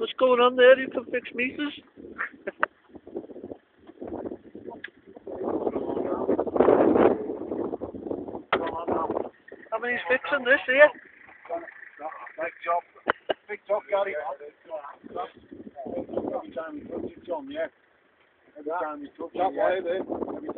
What's going on there? You can fix meters. I mean, he's fixing this here. Big job. Big job, Gary. Every time he touch it on, yeah. Every time he touches it, yeah.